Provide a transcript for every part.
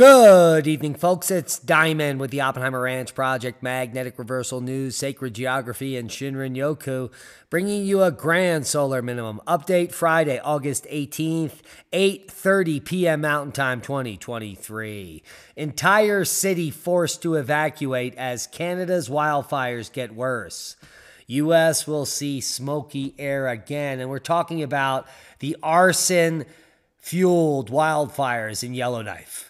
Good evening, folks. It's Diamond with the Oppenheimer Ranch Project, Magnetic Reversal News, Sacred Geography, and Shinrin Yoku, bringing you a grand solar minimum update Friday, August 18th, 8:30 p.m. Mountain Time 2023. Entire city forced to evacuate as Canada's wildfires get worse. US will see smoky air again, and we're talking about the arson fueled wildfires in Yellowknife.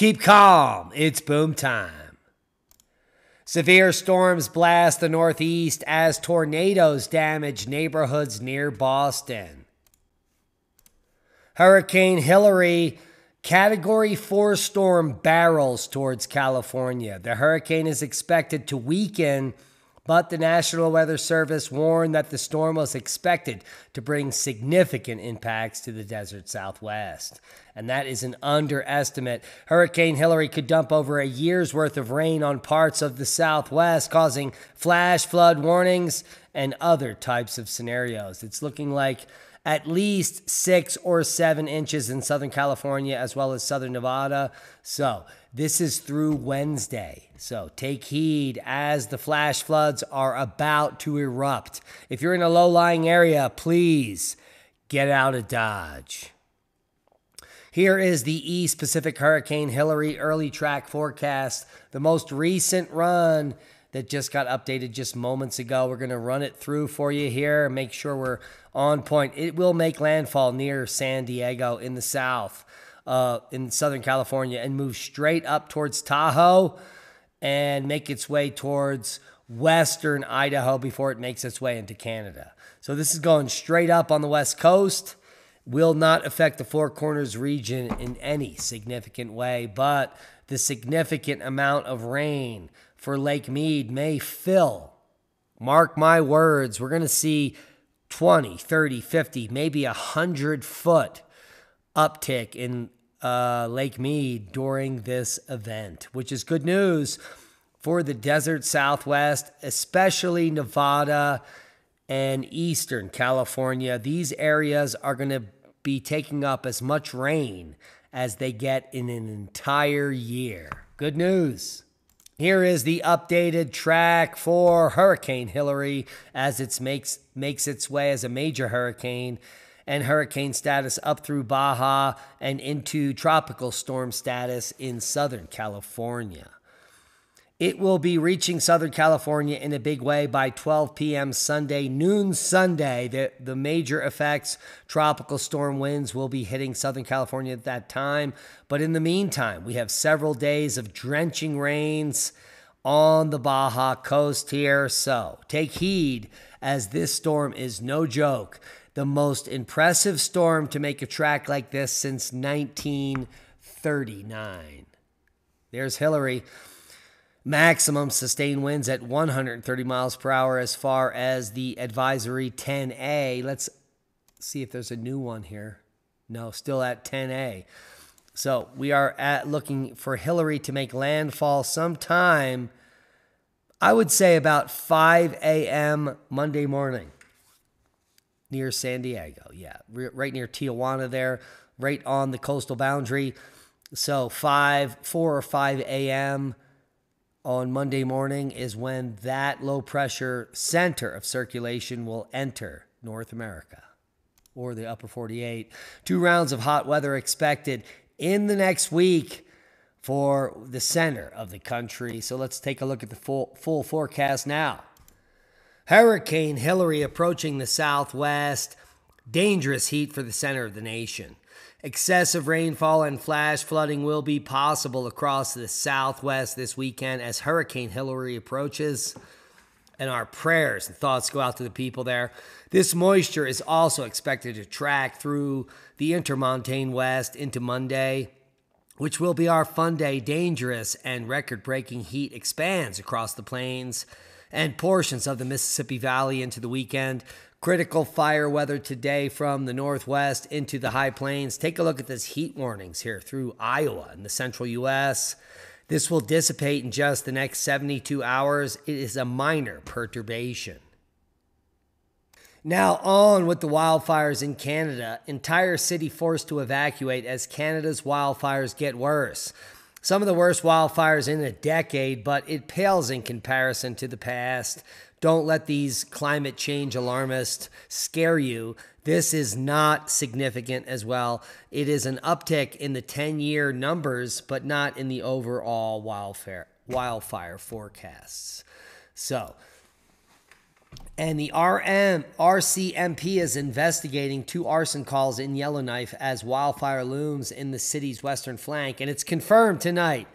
Keep calm, it's boom time. Severe storms blast the Northeast as tornadoes damage neighborhoods near Boston. Hurricane Hilary, Category 4 storm, barrels towards California. The hurricane is expected to weaken but the National Weather Service warned that the storm was expected to bring significant impacts to the desert southwest. And that is an underestimate. Hurricane Hilary could dump over a year's worth of rain on parts of the southwest, causing flash flood warnings and other types of scenarios. It's looking like at least six or seven inches in Southern California as well as Southern Nevada. So, this is through Wednesday. So, take heed as the flash floods are about to erupt. If you're in a low lying area, please get out of Dodge. Here is the East Pacific Hurricane Hilary early track forecast. The most recent run that just got updated just moments ago. We're going to run it through for you here, make sure we're on point. It will make landfall near San Diego in the south, uh, in Southern California, and move straight up towards Tahoe and make its way towards western Idaho before it makes its way into Canada. So this is going straight up on the west coast. Will not affect the Four Corners region in any significant way, but the significant amount of rain for Lake Mead may fill. Mark my words, we're going to see 20, 30, 50, maybe 100 foot uptick in uh, Lake Mead during this event, which is good news for the desert southwest, especially Nevada and eastern California. These areas are going to be taking up as much rain as they get in an entire year. Good news. Here is the updated track for Hurricane Hilary as it makes makes its way as a major hurricane and hurricane status up through Baja and into tropical storm status in Southern California. It will be reaching Southern California in a big way by 12 p.m. Sunday, noon Sunday. The, the major effects, tropical storm winds, will be hitting Southern California at that time. But in the meantime, we have several days of drenching rains on the Baja coast here. So take heed as this storm is no joke. The most impressive storm to make a track like this since 1939. There's Hilary. Maximum sustained winds at 130 miles per hour as far as the advisory 10A. Let's see if there's a new one here. No, still at 10A. So we are at looking for Hilary to make landfall sometime, I would say about 5 a.m. Monday morning near San Diego. Yeah, right near Tijuana there, right on the coastal boundary. So 5, 4 or 5 a.m on Monday morning is when that low pressure center of circulation will enter North America or the upper 48. Two rounds of hot weather expected in the next week for the center of the country. So let's take a look at the full, full forecast now. Hurricane Hilary approaching the southwest. Dangerous heat for the center of the nation. Excessive rainfall and flash flooding will be possible across the southwest this weekend as Hurricane Hilary approaches. And our prayers and thoughts go out to the people there. This moisture is also expected to track through the intermontane west into Monday, which will be our fun day. Dangerous and record breaking heat expands across the plains and portions of the Mississippi Valley into the weekend. Critical fire weather today from the northwest into the high plains. Take a look at this heat warnings here through Iowa and the central U.S. This will dissipate in just the next 72 hours. It is a minor perturbation. Now, on with the wildfires in Canada. Entire city forced to evacuate as Canada's wildfires get worse. Some of the worst wildfires in a decade, but it pales in comparison to the past. Don't let these climate change alarmists scare you. This is not significant as well. It is an uptick in the 10 year numbers, but not in the overall wildfire, wildfire forecasts. So, and the RM RCMP is investigating two arson calls in Yellowknife as wildfire looms in the city's western flank. And it's confirmed tonight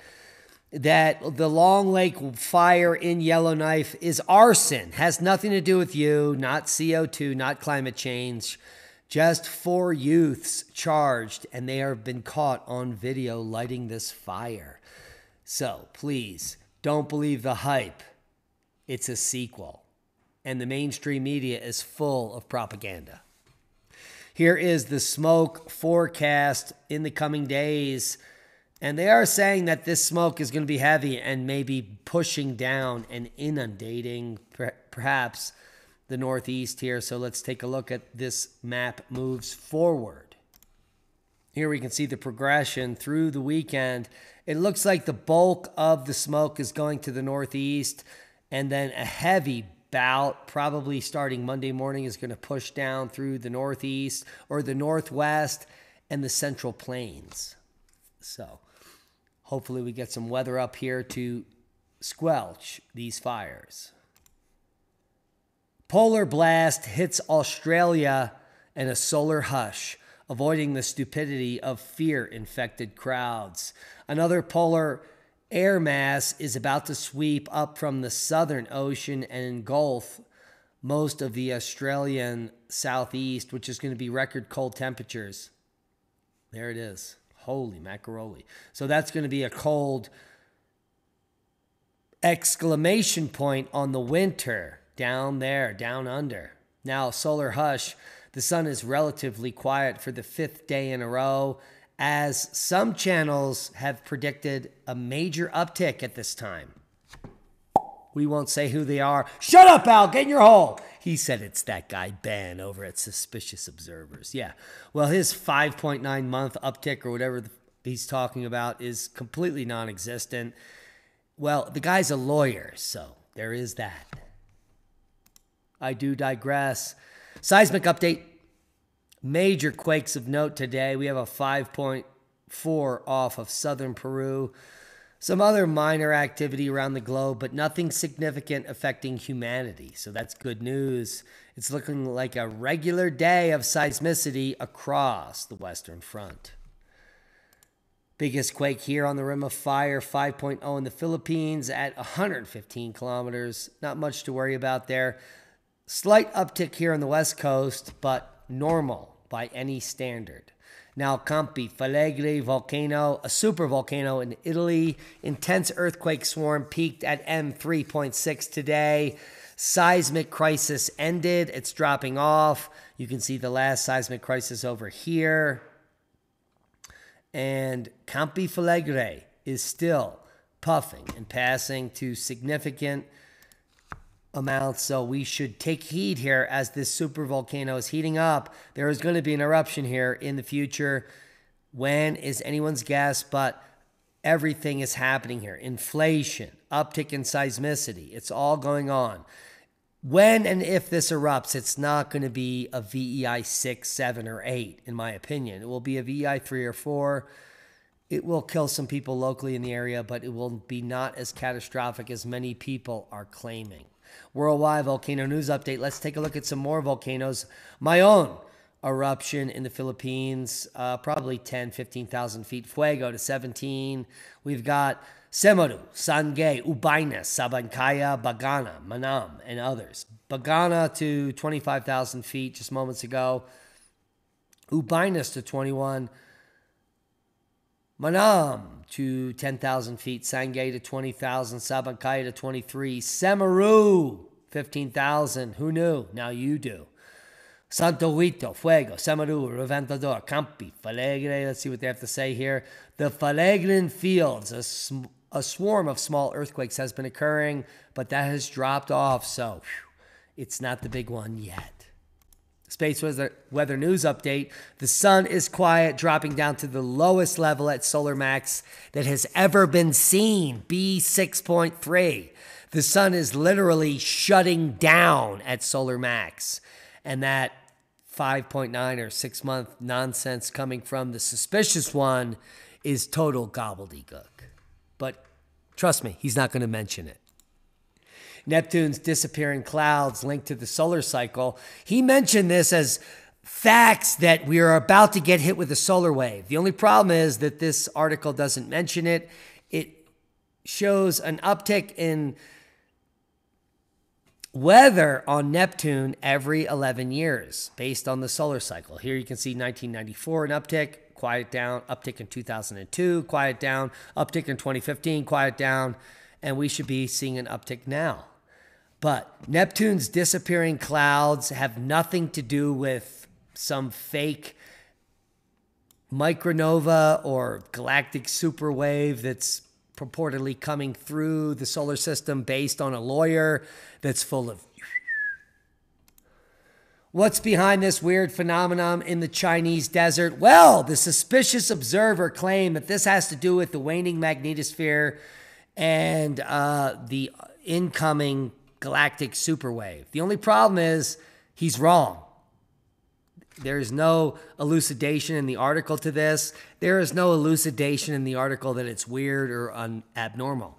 that the Long Lake fire in Yellowknife is arson. Has nothing to do with you, not CO2, not climate change. Just four youths charged, and they have been caught on video lighting this fire. So please don't believe the hype. It's a sequel and the mainstream media is full of propaganda. Here is the smoke forecast in the coming days. And they are saying that this smoke is going to be heavy and maybe pushing down and inundating perhaps the northeast here. So let's take a look at this map moves forward. Here we can see the progression through the weekend. It looks like the bulk of the smoke is going to the northeast and then a heavy bout, probably starting Monday morning, is going to push down through the northeast or the northwest and the central plains. So hopefully, we get some weather up here to squelch these fires. Polar blast hits Australia and a solar hush, avoiding the stupidity of fear infected crowds. Another polar air mass is about to sweep up from the southern ocean and engulf most of the Australian southeast, which is going to be record cold temperatures. There it is. Holy macaroni. So that's going to be a cold exclamation point on the winter down there, down under. Now, solar hush. The sun is relatively quiet for the fifth day in a row as some channels have predicted a major uptick at this time. We won't say who they are. Shut up, Al, get in your hole. He said it's that guy, Ben, over at Suspicious Observers. Yeah. Well, his 5.9 month uptick or whatever he's talking about is completely non existent. Well, the guy's a lawyer, so there is that. I do digress. Seismic update Major quakes of note today. We have a 5.4 off of southern Peru. Some other minor activity around the globe, but nothing significant affecting humanity. So that's good news. It's looking like a regular day of seismicity across the Western Front. Biggest quake here on the Rim of Fire, 5.0 in the Philippines at 115 kilometers. Not much to worry about there. Slight uptick here on the West Coast, but normal by any standard. Now, Campi Flegrei volcano, a super volcano in Italy. Intense earthquake swarm peaked at M3.6 today. Seismic crisis ended. It's dropping off. You can see the last seismic crisis over here. And Campi Flegrei is still puffing and passing to significant amounts. So we should take heed here as this super volcano is heating up. There is going to be an eruption here in the future. When is anyone's guess, but everything is happening here. Inflation, uptick in seismicity, it's all going on. When and if this erupts, it's not going to be a VEI 6, 7, or 8, in my opinion. It will be a VEI 3 or 4. It will kill some people locally in the area, but it will be not as catastrophic as many people are claiming. Worldwide volcano news update. Let's take a look at some more volcanoes. Mayon eruption in the Philippines, uh, probably 10, 15,000 feet. Fuego to 17. We've got Semeru, Sangay, Ubinas, Sabancaya, Bagana, Manam, and others. Bagana to 25,000 feet just moments ago. Ubinas to 21. Manam to 10,000 feet, Sangay to 20,000, Sabancaya to 23, Semeru 15,000. Who knew? Now you do. Santo Vito, Fuego, Semeru, Reventador, Campi, Falegre. Let's see what they have to say here. The Phlegraean Fields, a, sm- a swarm of small earthquakes has been occurring, but that has dropped off. So whew, it's not the big one yet. Space weather, weather news update. The sun is quiet, dropping down to the lowest level at solar max that has ever been seen, B6.3. The sun is literally shutting down at solar max. And that 5.9 or six month nonsense coming from the suspicious one is total gobbledygook. But trust me, he's not going to mention it. Neptune's disappearing clouds linked to the solar cycle. He mentioned this as facts that we are about to get hit with a solar wave. The only problem is that this article doesn't mention it. It shows an uptick in weather on Neptune every 11 years based on the solar cycle. Here you can see 1994 an uptick, quiet down, uptick in 2002, quiet down, uptick in 2015, quiet down, and we should be seeing an uptick now. But Neptune's disappearing clouds have nothing to do with some fake micronova or galactic superwave that's purportedly coming through the solar system based on a lawyer that's full of. What's behind this weird phenomenon in the Chinese desert? Well, the suspicious observer claimed that this has to do with the waning magnetosphere and uh, the incoming galactic superwave. The only problem is he's wrong. There is no elucidation in the article to this. There is no elucidation in the article that it's weird or un- abnormal.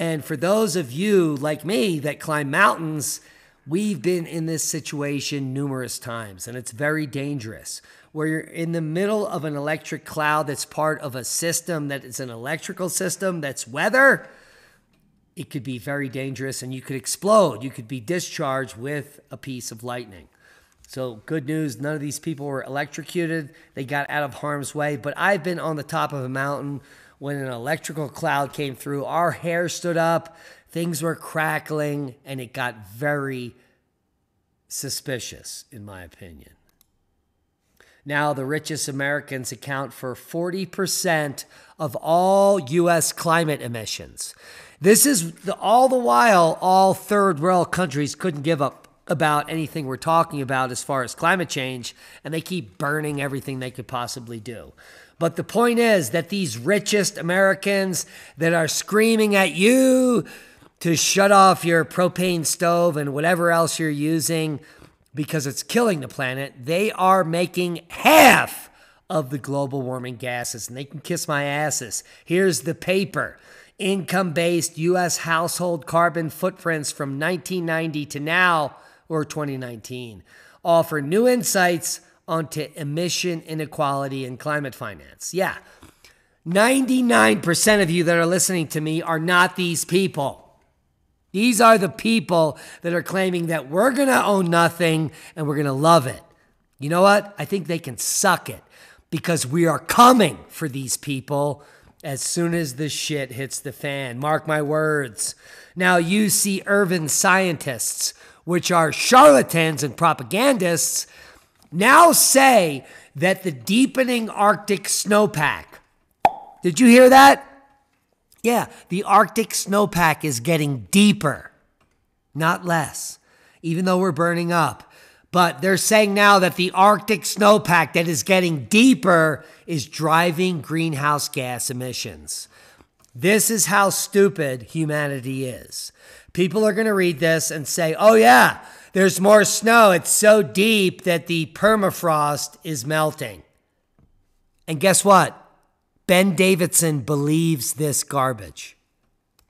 And for those of you like me that climb mountains, we've been in this situation numerous times, and it's very dangerous. Where you're in the middle of an electric cloud that's part of a system that is an electrical system that's weather, it could be very dangerous and you could explode. You could be discharged with a piece of lightning. So, good news none of these people were electrocuted. They got out of harm's way. But I've been on the top of a mountain when an electrical cloud came through. Our hair stood up, things were crackling, and it got very suspicious, in my opinion. Now, the richest Americans account for 40% of all U.S. climate emissions. This is the, all the while, all third world countries couldn't give up about anything we're talking about as far as climate change, and they keep burning everything they could possibly do. But the point is that these richest Americans that are screaming at you to shut off your propane stove and whatever else you're using because it's killing the planet, they are making half of the global warming gases, and they can kiss my asses. Here's the paper income based U.S. household carbon footprints from 1990 to now, or 2019, offer new insights onto emission inequality and climate finance. Yeah, 99% of you that are listening to me are not these people. These are the people that are claiming that we're going to own nothing and we're going to love it. You know what? I think they can suck it because we are coming for these people as soon as the shit hits the fan. Mark my words. Now, UC Irvine scientists, which are charlatans and propagandists, now say that the deepening Arctic snowpack. Did you hear that? Yeah, the Arctic snowpack is getting deeper, not less, even though we're burning up. But they're saying now that the Arctic snowpack that is getting deeper is driving greenhouse gas emissions. This is how stupid humanity is. People are going to read this and say, oh, yeah, there's more snow. It's so deep that the permafrost is melting. And guess what? Ben Davidson believes this garbage.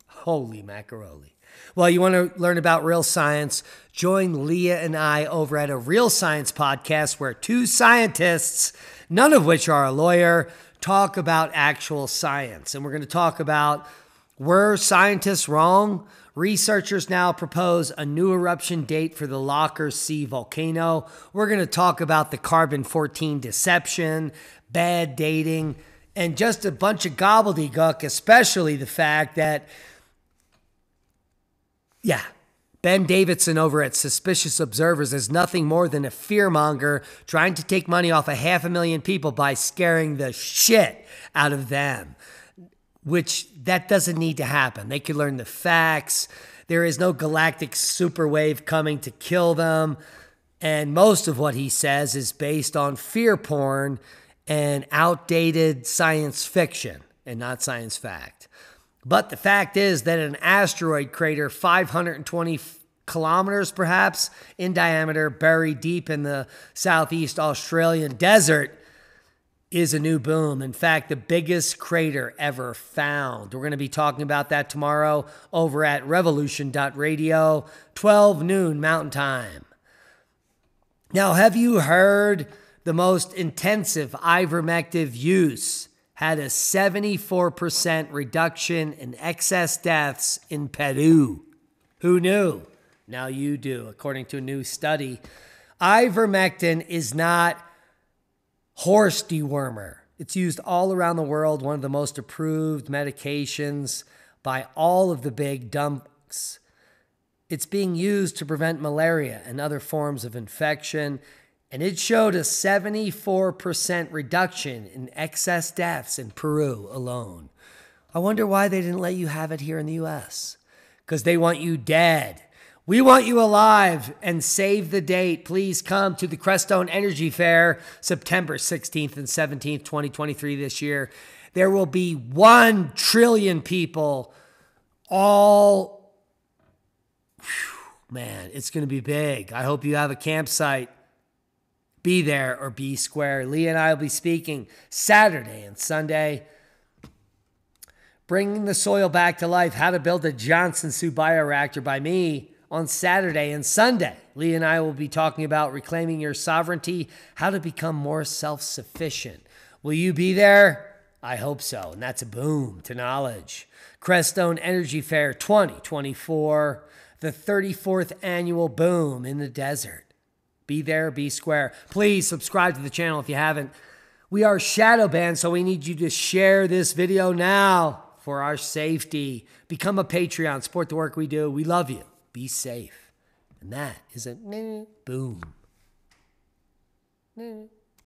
Holy macaroni. Well, you want to learn about real science? Join Leah and I over at a real science podcast where two scientists, none of which are a lawyer, talk about actual science. And we're going to talk about were scientists wrong? Researchers now propose a new eruption date for the Laacher See volcano. We're going to talk about the carbon 14 deception, bad dating, and just a bunch of gobbledygook, especially the fact that yeah. Ben Davidson over at Suspicious Observers is nothing more than a fearmonger trying to take money off a half a million people by scaring the shit out of them, which that doesn't need to happen. They could learn the facts. There is no galactic superwave coming to kill them. And most of what he says is based on fear porn and outdated science fiction and not science fact. But the fact is that an asteroid crater 520 kilometers perhaps in diameter, buried deep in the southeast Australian desert, is a new boom. In fact, the biggest crater ever found. We're going to be talking about that tomorrow over at revolution.radio, 12 noon Mountain Time. Now, have you heard the most intensive ivermectin use had a 74% reduction in excess deaths in Peru? Who knew? Now you do, according to a new study. Ivermectin is not horse dewormer. It's used all around the world, one of the most approved medications by all of the big dumps it's being used to prevent malaria and other forms of infection, and it showed a 74% reduction in excess deaths in Peru alone. I wonder why they didn't let you have it here in the US. Because they want you dead. We want you alive and save the date. Please come to the Crestone Energy Fair September 16th and 17th, 2023 this year. There will be 1 trillion people all man, it's going to be big. I hope you have a campsite. Be there or be square. Lee and I will be speaking Saturday and Sunday. Bringing the soil back to life, how to build a Johnson Su bioreactor by me on Saturday and Sunday. Lee and I will be talking about reclaiming your sovereignty, how to become more self sufficient. Will you be there? I hope so. And that's a boom to knowledge. Crestone Energy Fair 2024 the 34th annual boom in the desert. Be there, be square. Please subscribe to the channel if you haven't. We are shadow banned, so we need you to share this video now for our safety. Become a Patreon, support the work we do. We love you. Be safe. And that is a boom.